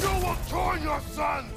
You will torn your sons!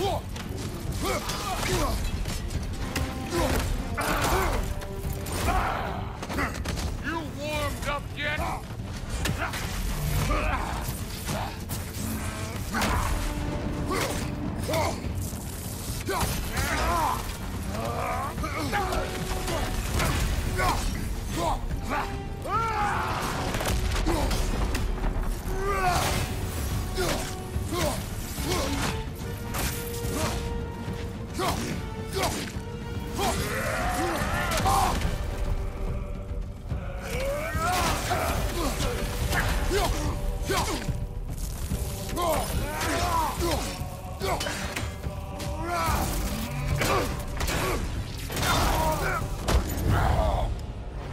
That's all? You were finally showing. You warmed up yet?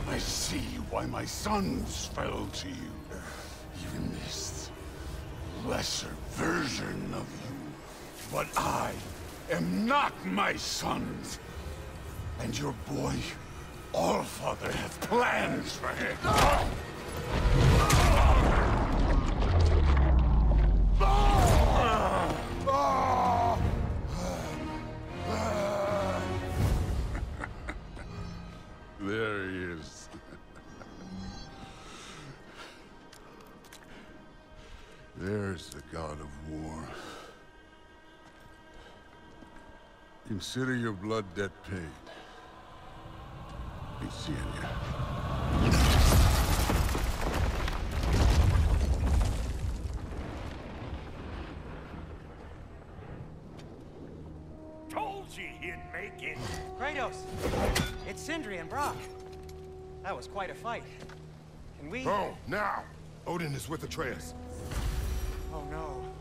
I see why my sons fell to you. Even this lesser version of you. But I am not my sons. And your boy, Allfather, have plans for him. There's the god of war. Consider your blood debt paid. Be seeing you. Told you he'd make it. Kratos! It's Sindri and Brok. That was quite a fight. Can we... Oh, now! Odin is with Atreus. Oh no.